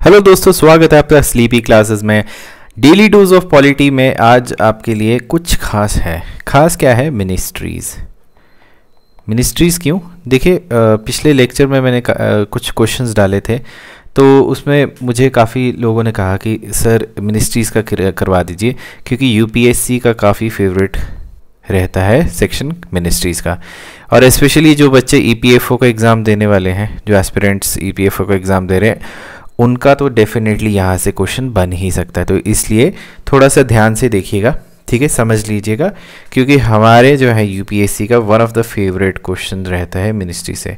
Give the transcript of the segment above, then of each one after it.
Hello दोस्तों, स्वागत है आपका स्लीपी क्लासेस में। डेली डोज ऑफ़ पॉलिटी में आज आपके लिए कुछ खास है। खास क्या है? मिनिस्ट्रीज़ मिनिस्ट्रीज़ क्यों? देखिए पिछले लेक्चर में मैंने कुछ क्वेश्चंस डाले थे तो उसमें मुझे काफ़ी लोगों ने कहा कि, सर मिनिस्ट्रीज़ का करवा दीजिए, क्योंकि यूपीएससी का काफ़ी फेवरेट रहता है सेक्शन मिनिस्ट्रीज़ का। और स्पेशली जो बच्चे ईपीएफओ का एग्ज़ाम देने वाले हैं, जो एस्पिरेंट्स ईपीएफओ का एग्ज़ाम दे रहे हैं उनका तो डेफिनेटली यहाँ से क्वेश्चन बन ही सकता है। तो इसलिए थोड़ा सा ध्यान से देखिएगा, ठीक है? समझ लीजिएगा, क्योंकि हमारे जो है यूपीएससी का one of the favourite question रहता है मिनिस्ट्री से।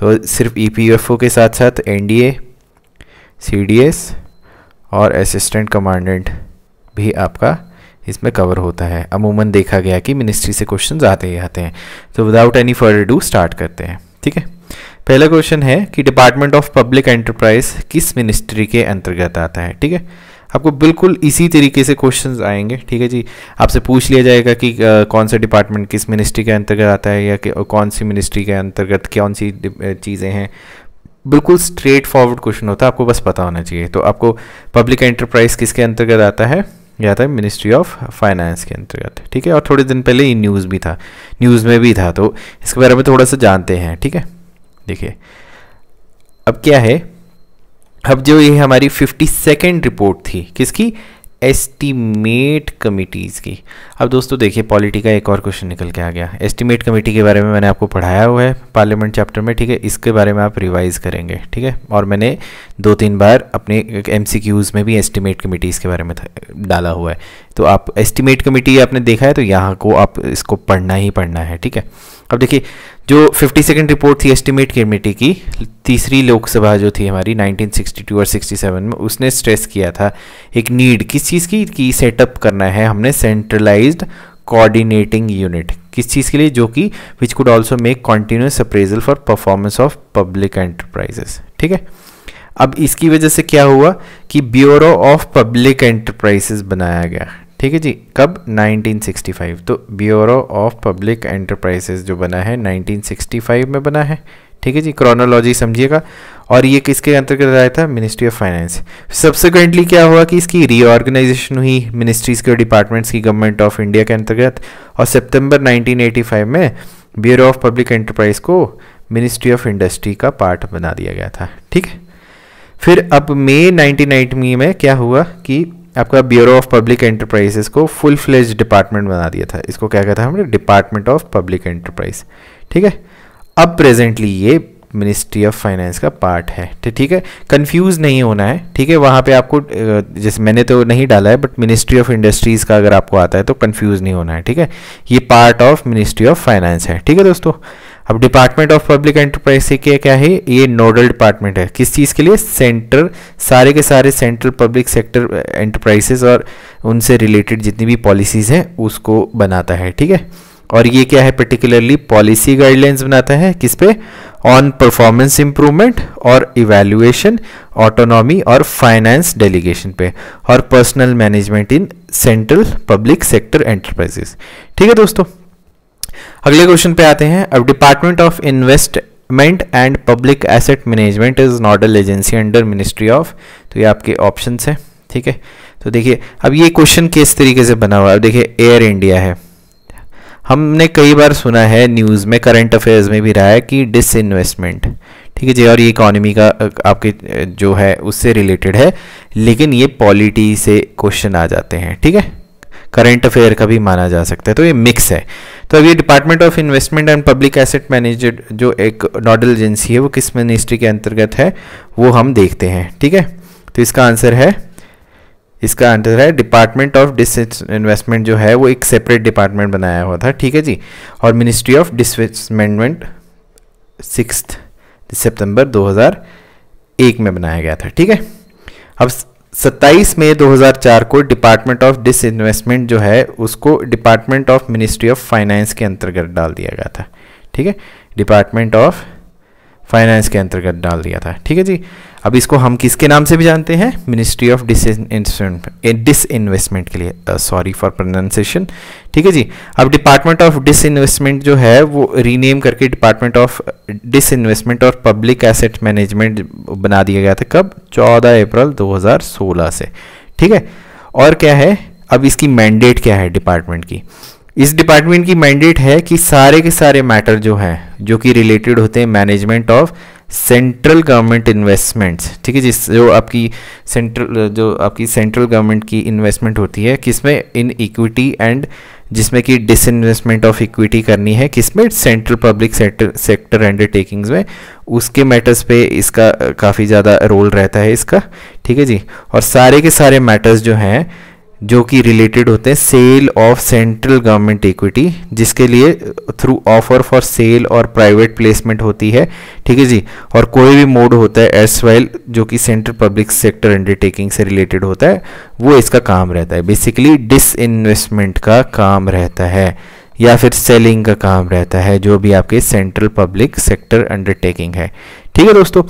तो सिर्फ़ ईपीएफओ के साथ साथ एनडीए सीडीएस और असिस्टेंट कमांडेंट भी आपका इसमें कवर होता है। अमूमन देखा गया कि मिनिस्ट्री से क्वेश्चन आते ही आते हैं। तो without any further do start करते हैं, ठीक है? पहला क्वेश्चन है कि डिपार्टमेंट ऑफ़ पब्लिक एंटरप्राइज किस मिनिस्ट्री के अंतर्गत आता है ठीक है? आपको बिल्कुल इसी तरीके से क्वेश्चंस आएँगे ठीक है जी? आपसे पूछ लिया जाएगा कि आ, कौन सा डिपार्टमेंट किस मिनिस्ट्री के अंतर्गत आता है या कि कौन सी मिनिस्ट्री के अंतर्गत कौन सी चीज़ें हैं। बिल्कुल स्ट्रेट फॉरवर्ड क्वेश्चन होता है आपको बस पता होना चाहिए। तो आपको पब्लिक एंटरप्राइज किसके अंतर्गत आता है? आता है मिनिस्ट्री ऑफ़ फाइनेंस के अंतर्गत ठीक है? और थोड़े दिन पहले ये न्यूज़ भी था न्यूज़ में भी था तो इसके बारे में थोड़ा सा जानते हैं ठीक है? देखिए, अब क्या है? अब जो ये हमारी फिफ्टी सेकेंड रिपोर्ट थी, किसकी? एस्टीमेट कमिटीज़ की। अब दोस्तों देखिए पॉलिटी का एक और क्वेश्चन निकल के आ गया। एस्टीमेट कमेटी के बारे में मैंने आपको पढ़ाया हुआ है पार्लियामेंट चैप्टर में, ठीक है? इसके बारे में आप रिवाइज करेंगे, ठीक है? और मैंने दो तीन बार अपने एम में भी एस्टीमेट कमेटीज़ के बारे में डाला हुआ है। तो आप एस्टीमेट कमेटी आपने देखा है तो यहाँ को आप इसको पढ़ना ही पढ़ना है, ठीक है? अब देखिए, जो फिफ्टी सेकेंड रिपोर्ट थी एस्टिमेट कमेटी की, तीसरी लोकसभा जो थी हमारी 1962 और 67 में, उसने स्ट्रेस किया था एक नीड किस चीज़ की, कि सेटअप करना है हमने सेंट्रलाइज्ड कोऑर्डिनेटिंग यूनिट किस चीज़ के लिए, जो कि which could also make continuous appraisal for performance of public enterprises ठीक है? अब इसकी वजह से क्या हुआ कि ब्यूरो ऑफ़ पब्लिक एंटरप्राइजेस बनाया गया। ठीक है जी, कब? 1965 तो ब्यूरो ऑफ़ पब्लिक एंटरप्राइजेस जो बना है 1965 में बना है। ठीक है जी, क्रोनोलॉजी समझिएगा। और ये किसके अंतर्गत आया था? Ministry of finance. सब्सिक्वेंटली क्या हुआ कि इसकी रीऑर्गेनाइजेशन हुई मिनिस्ट्रीज के डिपार्टमेंट्स की गवर्नमेंट ऑफ़ इंडिया के अंतर्गत। और सितंबर 1985 में ब्यूरो ऑफ़ पब्लिक एंटरप्राइज को मिनिस्ट्री ऑफ़ इंडस्ट्री का पार्ट बना दिया गया था। ठीक है? फिर अब मई 1990 में क्या हुआ कि आपका ब्यूरो ऑफ़ पब्लिक एंटरप्राइजेस को फुल फ्लेज डिपार्टमेंट बना दिया था। इसको क्या कहता है हमने? डिपार्टमेंट ऑफ़ पब्लिक एंटरप्राइज ठीक है? अब प्रेजेंटली ये मिनिस्ट्री ऑफ़ फाइनेंस का पार्ट है। तो ठीक है? कंफ्यूज नहीं होना है। ठीक है? वहाँ पे आपको जैसे मैंने तो नहीं डाला है बट मिनिस्ट्री ऑफ़ इंडस्ट्रीज़ का अगर आपको आता है तो कंफ्यूज नहीं होना है। ठीक है? ये part of ministry of finance है। ठीक है दोस्तों? अब डिपार्टमेंट ऑफ़ पब्लिक एंटरप्राइज से क्या क्या है? ये नोडल डिपार्टमेंट है। किस चीज़ के लिए? सेंटर सारे के सारे सेंट्रल पब्लिक सेक्टर एंटरप्राइजेस और उनसे रिलेटेड जितनी भी पॉलिसीज़ हैं, उसको बनाता है, ठीक है? और ये क्या है पर्टिकुलरली पॉलिसी गाइडलाइंस बनाता है। किस पे? ऑन परफॉर्मेंस इंप्रूवमेंट और इवैल्यूएशन ऑटोनॉमी और फाइनेंस डेलीगेशन पे और personal management in central public sector enterprises ठीक है दोस्तों? अगले क्वेश्चन पे आते हैं। अब department of investment and public asset management is nodal agency under ministry of तो ये आपके ऑप्शन है, ठीक है? तो देखिए, अब ये क्वेश्चन किस तरीके से बना हुआ है? देखिए एयर इंडिया है। हमने कई बार सुना है न्यूज़ में करंट अफेयर्स में भी रहा है कि डिस इन्वेस्टमेंट ठीक है जी? और ये इकोनॉमी का आपके जो है, उससे रिलेटेड है, लेकिन ये पॉलिटी से क्वेश्चन आ जाते हैं, ठीक है? करंट अफेयर का भी माना जा सकता है। तो ये मिक्स है। तो अब ये department of investment and public asset manager जो एक नोडल एजेंसी है, वो किस मिनिस्ट्री के अंतर्गत है, वो हम देखते हैं। ठीक है? तो इसका आंसर है, इसका आंसर है डिपार्टमेंट ऑफ़ डिस इन्वेस्टमेंट जो है, वो एक सेपरेट डिपार्टमेंट बनाया हुआ था। ठीक है जी? और मिनिस्ट्री ऑफ़ डिसमेंटमेंट सिक्स सितंबर 2001 में बनाया गया था। ठीक है? अब 27 मई 2004 को डिपार्टमेंट ऑफ़ डिस इन्वेस्टमेंट जो है, उसको department of ministry of finance के अंतर्गत डाल दिया गया था। ठीक है? डिपार्टमेंट ऑफ़ फाइनेंस के अंतर्गत डाल दिया था। ठीक है जी? अब इसको हम किसके नाम से भी जानते हैं? मिनिस्ट्री ऑफ़ डिस इन्वेस्टमेंट के लिए। सॉरी फॉर प्रोनाउंसिएशन ठीक है जी? अब डिपार्टमेंट ऑफ़ डिस इन्वेस्टमेंट जो है, वो रीनेम करके डिपार्टमेंट ऑफ़ डिस इन्वेस्टमेंट और पब्लिक एसेट मैनेजमेंट बना दिया गया था कब? 14 अप्रैल 2016 से। ठीक है? और क्या है? अब इसकी मैंडेट क्या है डिपार्टमेंट की? इस डिपार्टमेंट की मैंडेट है कि सारे के सारे मैटर जो हैं, जो कि रिलेटेड होते हैं management of central government investments ठीक है जिस जो आपकी सेंट्रल जो आपकी सेंट्रल गवर्नमेंट की इन्वेस्टमेंट होती है, किसमें? इन इक्विटी एंड जिसमें कि डिसइन्वेस्टमेंट ऑफ़ इक्विटी करनी है, किसमें? Central public sector sector undertakings में। उसके मैटर्स पे इसका काफ़ी ज़्यादा रोल रहता है इसका। ठीक है जी, और सारे के सारे मैटर्स जो हैं जो कि रिलेटेड होते हैं sale of central government equity जिसके लिए थ्रू ऑफ़र फॉर सेल और प्राइवेट प्लेसमेंट होती है, ठीक है जी? और कोई भी मोड होता है एस वेल जो कि सेंट्रल पब्लिक सेक्टर अंडरटेकिंग से रिलेटेड होता है, वो इसका काम रहता है। बेसिकली डिस इन्वेस्टमेंट का काम रहता है, या फिर सेलिंग का काम रहता है, जो भी आपके सेंट्रल पब्लिक सेक्टर अंडरटेकिंग है। ठीक है दोस्तों?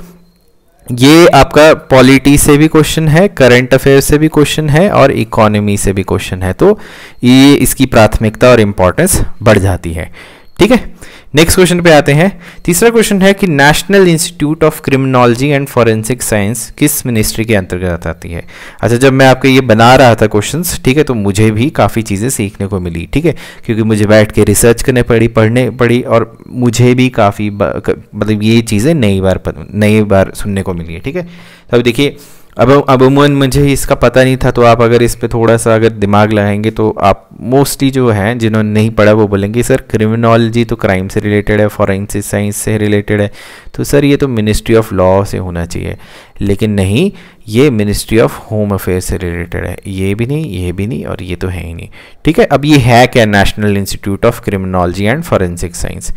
ये आपका पॉलिटी से भी क्वेश्चन है करंट अफेयर से भी क्वेश्चन है और इकोनॉमी से भी क्वेश्चन है। तो ये इसकी प्राथमिकता और इम्पोर्टेंस बढ़ जाती है। ठीक है? नेक्स्ट क्वेश्चन पे आते हैं। तीसरा क्वेश्चन है कि national institute of criminology and forensic science किस मिनिस्ट्री के अंतर्गत आती है? अच्छा जब मैं आपके ये बना रहा था क्वेश्चंस ठीक है तो मुझे भी काफ़ी चीज़ें सीखने को मिली, ठीक है? क्योंकि मुझे बैठ के रिसर्च करने पड़ी, पढ़ने पड़ी और मुझे भी काफ़ी मतलब ये चीज़ें नई बार नई बार सुनने को मिली है, ठीक है? तो अब देखिए अब अब अमूमन, मुझे इसका पता नहीं था तो आप अगर इस पर थोड़ा सा अगर दिमाग लगाएँगे तो आप मोस्टली जो हैं, जिन्होंने नहीं पढ़ा, वो बोलेंगे, सर, क्रिमिनोलॉजी तो क्राइम से रिलेटेड है, फॉरेंसिक साइंस से रिलेटेड है। तो सर, ये तो मिनिस्ट्री ऑफ़ लॉ से होना चाहिए। लेकिन नहीं, ये मिनिस्ट्री ऑफ़ होम अफेयर से रिलेटेड है। ये भी नहीं, ये भी नहीं, और ये तो है ही नहीं। ठीक है? अब ये है क्या national institute of criminology and forensic science?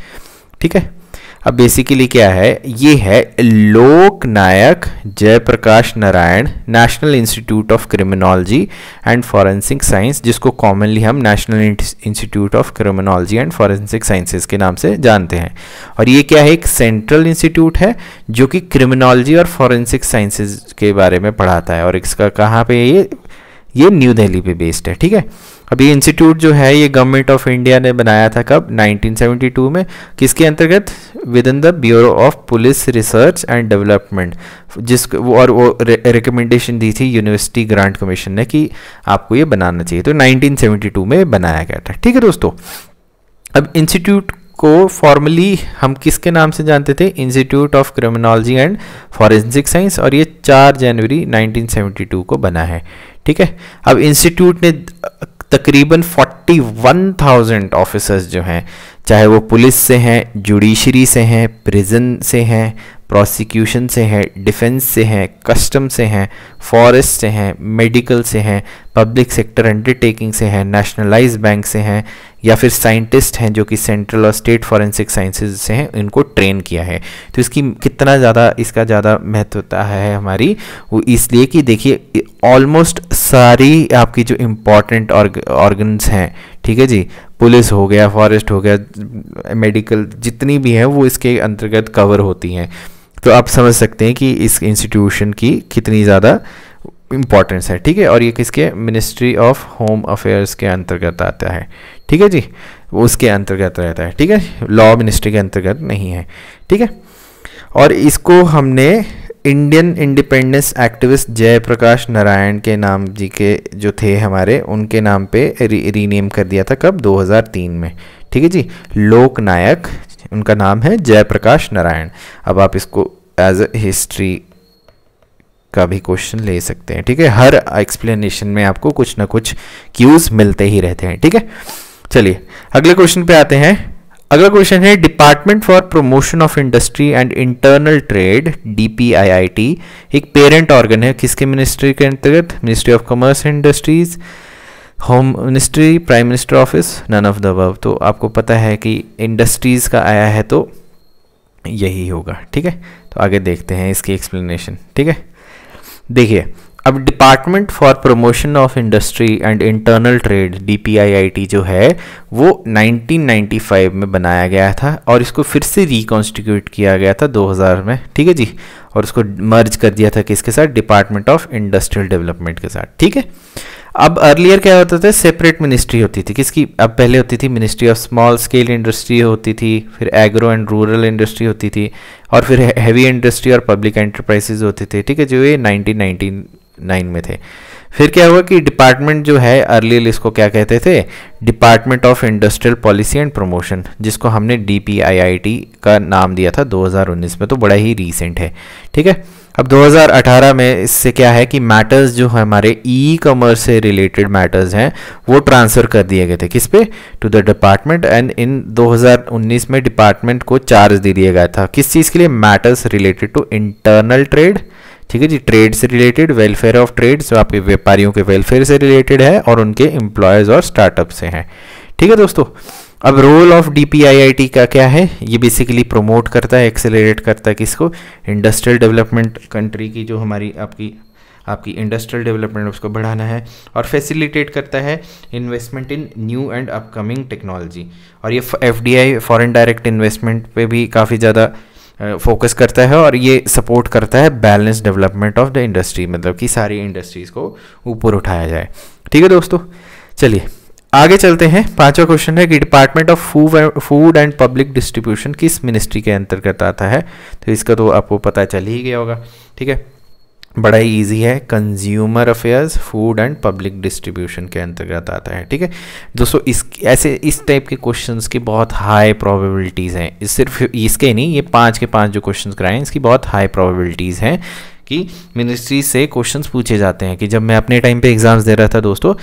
ठीक है? अब बेसिकली क्या है? ये है Lok Nayak Jayaprakash Narayan national institute of criminology and forensic science जिसको कॉमनली हम national institute of criminology and forensic sciences के नाम से जानते हैं। और ये क्या है? एक सेंट्रल इंस्टीट्यूट है, जो कि क्रिमिनोलॉजी और फॉरेंसिक साइंसेज के बारे में पढ़ाता है। और इसका कहाँ पे ये? ये न्यू दिल्ली पे बेस्ड है, ठीक है? अब ये इंस्टीट्यूट जो है, ये गवर्नमेंट ऑफ़ इंडिया ने बनाया था कब? 1972 में। किसके अंतर्गत? Within the bureau of police research and development. जिस और वो रिकमेंडेशन दी थी यूनिवर्सिटी ग्रांट कमीशन ने कि आपको ये बनाना चाहिए। तो 1972 में बनाया गया था। ठीक है दोस्तों? अब इंस्टीट्यूट को फॉर्मली हम किसके नाम से जानते थे? Institute of criminology and forensic science और ये 4 जनवरी 1972 को बना है। ठीक है? अब इंस्टीट्यूट ने तकरीबन 41,000 ऑफिसर्स जो हैं चाहे वो पुलिस से हैं जुडिशरी से हैं प्रिजन से हैं प्रोसिक्यूशन से हैं डिफेंस से हैं कस्टम से हैं फॉरेस्ट से हैं मेडिकल से हैं पब्लिक सेक्टर अंडरटेकिंग से हैं नेशनलाइज बैंक से हैं या फिर साइंटिस्ट हैं जो कि सेंट्रल और स्टेट फॉरेंसिक साइंसेज से हैं इनको ट्रेन किया है तो इसकी कितना ज़्यादा इसका ज़्यादा महत्वता है हमारी वो इसलिए कि देखिए ऑलमोस्ट सारी आपकी जो इंपॉर्टेंट ऑर्गन्स हैं, ठीक है जी? पुलिस हो गया फॉरेस्ट हो गया मेडिकल जितनी भी हैं, वो इसके अंतर्गत कवर होती हैं। तो आप समझ सकते हैं कि इस इंस्टीट्यूशन की कितनी ज़्यादा इम्पोर्टेंस है, ठीक है? और ये किसके? मिनिस्ट्री ऑफ़ होम अफेयर्स के अंतर्गत आता है, ठीक है जी? वो उसके अंतर्गत रहता है, ठीक है? लॉ मिनिस्ट्री के अंतर्गत नहीं है, ठीक है? और इसको हमने Indian independence activist Jayaprakash Narayan के नाम जी के जो थे हमारे उनके नाम पे री, रीनेम कर दिया था कब? 2003 में। ठीक है जी? लोक नायक उनका नाम है जयप्रकाश नारायण। अब आप इसको एज ए हिस्ट्री का भी क्वेश्चन ले सकते हैं। ठीक है? हर एक्सप्लेनेशन में आपको कुछ ना कुछ क्यूज मिलते ही रहते हैं। ठीक है? चलिए अगले क्वेश्चन पे आते हैं। अगला क्वेश्चन है department for promotion of industry and internal trade DPIIT एक पेरेंट ऑर्गन है, किसके मिनिस्ट्री के अंतर्गत? Ministry of commerce and industries home ministry prime minister office none of the above तो आपको पता है कि इंडस्ट्रीज़ का आया है तो यही होगा, ठीक है? तो आगे देखते हैं इसकी एक्सप्लेनेशन ठीक है? देखिए अब department for promotion of industry and internal trade DPIIT जो है, वो 1995 में बनाया गया था और इसको फिर से रिकॉन्स्टिट्यूट किया गया था 2000 में, ठीक है जी? और उसको मर्ज कर दिया था किसके साथ? डिपार्टमेंट ऑफ़ इंडस्ट्रियल डेवलपमेंट के साथ, ठीक है? अब अर्लियर क्या होता था? सेपरेट मिनिस्ट्री होती थी। किसकी? अब पहले होती थी ministry of small scale industry होती थी, फिर एग्रो एंड रूरल इंडस्ट्री होती थी और फिर हैवी इंडस्ट्री और पब्लिक एंटरप्राइजेज होते थे, ठीक है जो? ये 1999 में थे। फिर क्या हुआ कि डिपार्टमेंट जो है अर्लियर इसको क्या कहते थे? Department of industrial policy and promotion जिसको हमने डीपीआईआईटी का नाम दिया था 2019 में तो बड़ा ही रीसेंट है। ठीक है? अब 2018 में इससे क्या है कि मैटर्स जो है हमारे ई कॉमर्स से रिलेटेड मैटर्स हैं, वो ट्रांसफ़र कर दिए गए थे। किस पे? To the department and in 2019 में डिपार्टमेंट को चार्ज दे दिया गया था। किस चीज़ के लिए? Matters related to internal trade ठीक है जी ट्रेड से रिलेटेड वेलफेयर ऑफ़ ट्रेड जो आपके व्यापारियों के वेलफेयर से रिलेटेड है और उनके एम्प्लॉयज़ और स्टार्टअप से हैं। ठीक है दोस्तों, अब रोल ऑफ़ डीपीआईआईटी का क्या है? ये बेसिकली प्रमोट करता है एक्सेलरेट करता है किसको? इंडस्ट्रियल डेवलपमेंट कंट्री की जो हमारी आपकी आपकी इंडस्ट्रियल डेवलपमेंट उसको बढ़ाना है और फैसिलिटेट करता है investment in new and upcoming technology और ये F D I foreign direct investment पे भी काफ़ी ज़्यादा फोकस करता है और ये सपोर्ट करता है balance development of the industry मतलब कि सारी इंडस्ट्रीज़ को ऊपर उठाया जाए। ठीक है दोस्तों? चलिए, आगे चलते हैं। पांचवा क्वेश्चन है कि department of food and public distribution किस मिनिस्ट्री के अंतर्गत आता है? तो इसका तो आपको पता चल ही गया होगा। ठीक है? बड़ा ही ईजी है। Consumer affairs food and public distribution के अंतर्गत आता है, ठीक है? दोस्तों, इस, ऐसे इस टाइप के क्वेश्चंस की बहुत हाई प्रोबेबिलिटीज़ हैं। सिर्फ़ इसके नहीं, ये पाँच के पाँच जो क्वेश्चंस कराए हैं, इसकी बहुत हाई प्रोबेबिलिटीज़ हैं कि मिनिस्ट्री से क्वेश्चंस पूछे जाते हैं कि जब मैं अपने टाइम पे एग्ज़ाम्स दे रहा था दोस्तों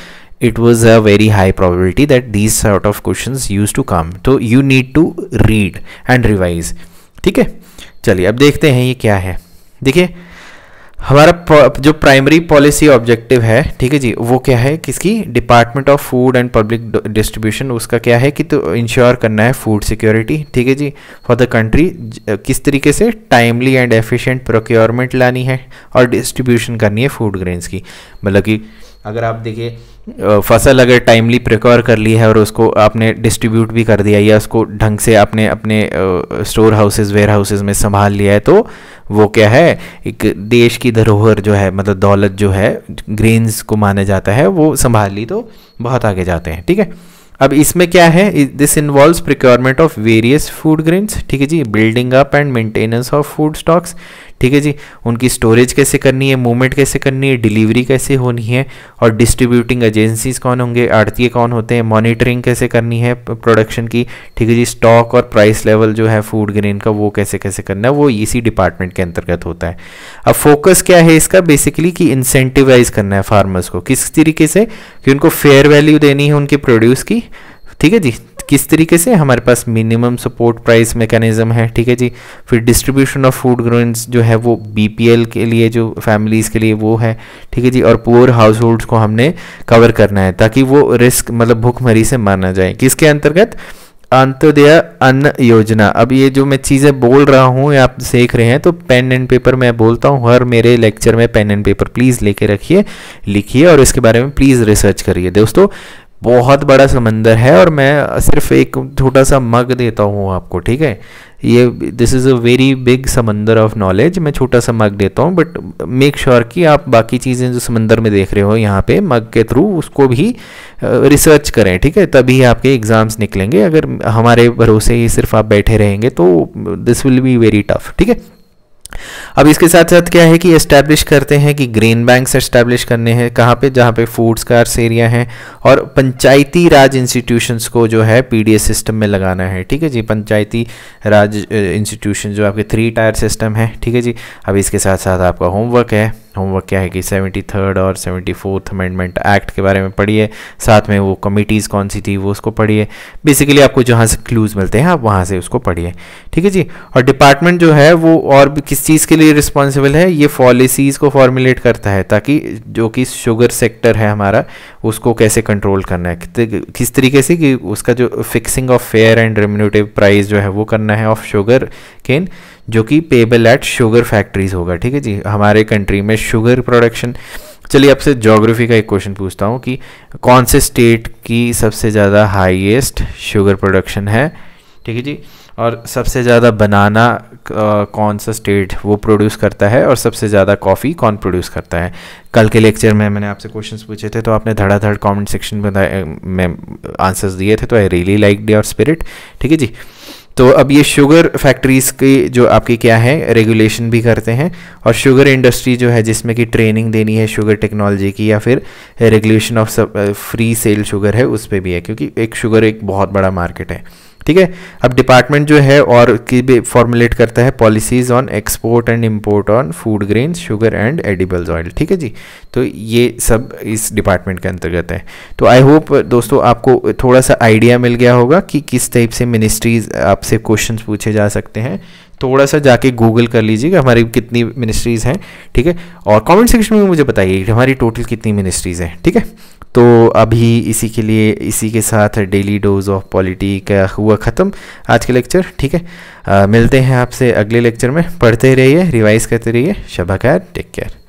it was a very high probability that these sort of questions use to come तो you need to read and revise ठीक है? चलिए, अब देखते हैं ये क्या है। देखिए हमारा जो प्राइमरी पॉलिसी ऑब्जेक्टिव है, ठीक है जी, वो क्या है, किसकी? Department of food and public distribution उसका क्या है कि तो इंश्योर करना है फ़ूड सिक्योरिटी ठीक है जी? फॉर द कंट्री किस तरीके से? टाइमली एंड एफिशिएंट प्रोक्योरमेंट लानी है और डिस्ट्रीब्यूशन करनी है फ़ूड ग्रेन्स की। मतलब कि अगर आप देखिए फ़सल अगर टाइमली प्रिक्योर कर ली है और उसको आपने डिस्ट्रीब्यूट भी कर दिया या उसको ढंग से आपने अपने स्टोर हाउसेज वेयर हाउसेज में संभाल लिया है तो वो क्या है? एक देश की धरोहर जो है मतलब दौलत जो है ग्रेन्स को माना जाता है, वो संभाल ली तो बहुत आगे जाते हैं, ठीक है? अब इसमें क्या है? This involve procurement of various food grains ठीक है जी? Building up and maintenance of food stocks ठीक है जी? उनकी स्टोरेज कैसे करनी है मूवमेंट कैसे करनी है डिलीवरी कैसे होनी है, और डिस्ट्रीब्यूटिंग एजेंसीज कौन होंगे आड़ती कौन होते हैं मॉनिटरिंग कैसे करनी है प्रोडक्शन की, ठीक है जी? स्टॉक और प्राइस लेवल जो है फ़ूड ग्रेन का, वो कैसे कैसे करना है, वो इसी डिपार्टमेंट के अंतर्गत होता है। अब फोकस क्या है इसका? बेसिकली कि इंसेंटिवाइज करना है फार्मर्स को। किस तरीके से? कि उनको फेयर वैल्यू देनी है उनके प्रोड्यूस की, ठीक है जी? किस तरीके से हमारे पास मिनिमम सपोर्ट प्राइस मैकेनिज्म है? ठीक है जी। फिर डिस्ट्रीब्यूशन ऑफ़ फ़ूड ग्रेन्स जो है वो बीपीएल के लिए, जो फैमिलीज़ के लिए वो है। ठीक है जी। और पुअर हाउस होल्ड्स को हमने कवर करना है ताकि वो रिस्क मतलब भूखमरी से मारना जाए। किसके अंतर्गत? अंत्योदय अन्न योजना। अब ये जो मैं चीज़ें बोल रहा हूँ आप देख रहे हैं तो पेन एंड पेपर मैं बोलता हूँ। हर मेरे लेक्चर में पेन एंड पेपर प्लीज़ लेके रखिए, लिखिए और इसके बारे में प्लीज़ रिसर्च करिए। दोस्तों बहुत बड़ा समंदर है और मैं सिर्फ़ एक छोटा सा मग देता हूँ आपको, ठीक है? ये this is a very big समंदर ऑफ़ नॉलेज मैं छोटा सा मग देता हूँ बट मेक श्योर कि आप बाकी चीज़ें जो समंदर में देख रहे हो यहाँ पे मग के थ्रू उसको भी रिसर्च करें, ठीक है? तभी आपके एग्ज़ाम्स निकलेंगे। अगर हमारे भरोसे ही सिर्फ़ आप बैठे रहेंगे तो this will be very tough ठीक है? अब इसके साथ साथ क्या है कि इस्टेब्लिश करते हैं कि ग्रीन बैंक्स एस्टैब्लिश करने हैं, कहाँ पे? जहाँ पे फूड्स स्कार्स एरिया हैं और पंचायती राज इंस्टीट्यूशंस को जो है पीडीएस सिस्टम में लगाना है। ठीक है जी? पंचायती राज इंस्टीट्यूशन जो आपके थ्री टायर सिस्टम है। ठीक है जी? अब इसके साथ साथ आपका होमवर्क है। होमवर्क क्या है कि सेवेंटी थर्ड और सेवेंटी फोर्थ अमेंडमेंट एक्ट के बारे में पढ़िए, साथ में वो कमिटीज़ कौन सी थी वो उसको पढ़िए। बेसिकली आपको जहाँ से क्लूज़ मिलते हैं, आप वहाँ से उसको पढ़िए। ठीक है जी? और डिपार्टमेंट जो है, वो और भी किस चीज़ के लिए रिस्पॉन्सिबल है? ये पॉलिसीज़ को फॉर्मुलेट करता है ताकि जो कि शुगर सेक्टर है हमारा, उसको कैसे कंट्रोल करना है। किस तरीके से कि उसका जो fixing of fair and remunerative price जो है, वो करना है ऑफ़ शुगर केन जो कि पेबल एट शुगर फैक्ट्रीज होगा, ठीक है जी? हमारे कंट्री में शुगर प्रोडक्शन चलिए आपसे जोग्राफी का एक क्वेश्चन पूछता हूँ कि कौन से स्टेट की सबसे ज़्यादा हाईएस्ट शुगर प्रोडक्शन है? ठीक है जी? और सबसे ज़्यादा बनाना कौन सा स्टेट वो प्रोड्यूस करता है और सबसे ज़्यादा कॉफ़ी कौन प्रोड्यूस करता है? कल के लेक्चर में मैंने आपसे क्वेश्चंस पूछे थे तो आपने धड़ाधड़ कमेंट सेक्शन में आंसर्स दिए थे तो I really like your spirit ठीक है जी? तो अब ये शुगर फैक्ट्रीज़ की जो आपकी क्या है रेगुलेशन भी करते हैं और शुगर इंडस्ट्री जो है, जिसमें कि ट्रेनिंग देनी है शुगर टेक्नोलॉजी की या फिर regulation of free sale sugar है, उस पर भी है, क्योंकि एक शुगर एक बहुत बड़ा मार्केट है। ठीक है? अब डिपार्टमेंट जो है और की भी फॉर्मुलेट करता है policies on export and import on food grains sugar and edibles oil ठीक है जी? तो ये सब इस डिपार्टमेंट के अंतर्गत है। तो आई होप दोस्तों आपको थोड़ा सा आइडिया मिल गया होगा कि किस टाइप से मिनिस्ट्रीज आपसे क्वेश्चन पूछे जा सकते हैं। थोड़ा सा जाके गूगल कर लीजिएगा हमारी कितनी मिनिस्ट्रीज़ हैं, ठीक है? और कमेंट सेक्शन में मुझे बताइए हमारी टोटल कितनी मिनिस्ट्रीज़ हैं, ठीक है? तो अभी इसी के लिए इसी के साथ डेली डोज ऑफ़ पॉलिटी का हुआ ख़त्म। आज के लेक्चर ठीक है? आ, मिलते हैं आपसे अगले लेक्चर में। पढ़ते रहिए रिवाइज करते रहिए। शबा खैर टेक केयर